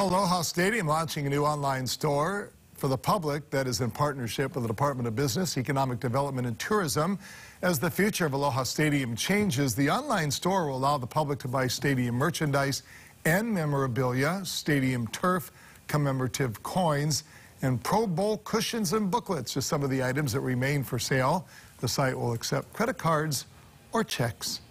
Aloha Stadium launching a new online store for the public that is in partnership with the Department of Business, Economic Development, and Tourism. As the future of Aloha Stadium changes, the online store will allow the public to buy stadium merchandise and memorabilia, stadium turf, commemorative coins, and Pro Bowl cushions and booklets, just some of the items that remain for sale. The site will accept credit cards or checks.